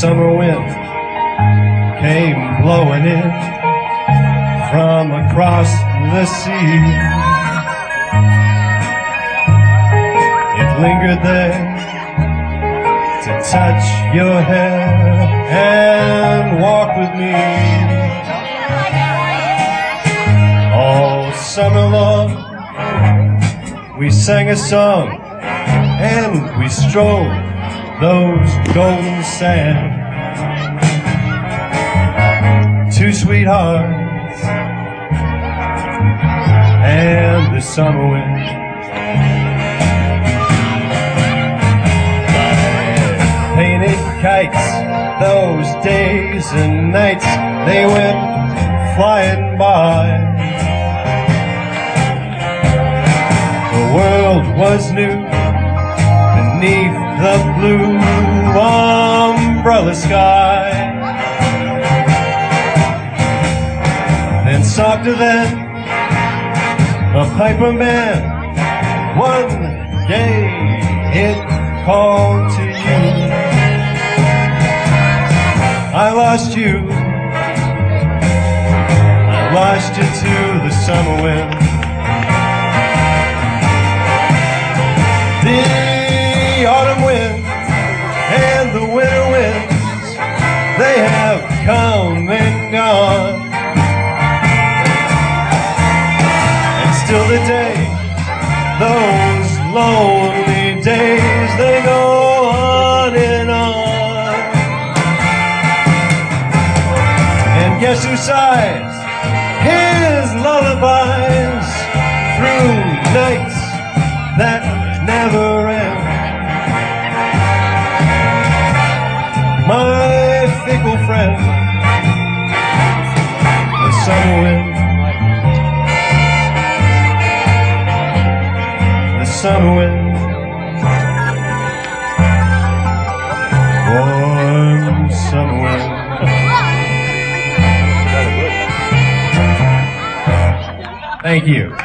summer wind came blowing in from across the sea. It lingered there to touch your hair and walk with me. All summer long, we sang a song and we strolled those golden sands. Two sweethearts and the summer wind. Painted kites, those days and nights, they went flying by. The world was new beneath the blue umbrella sky. Then softer than a piper man, one day it called to you. I lost you. I lost you to the summer wind. Those lonely days, they go on and on. And guess who sighs his lullabies through nights that never end? My fickle friend, the wind. Summer wind. Warm summer wind. Thank you.